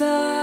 the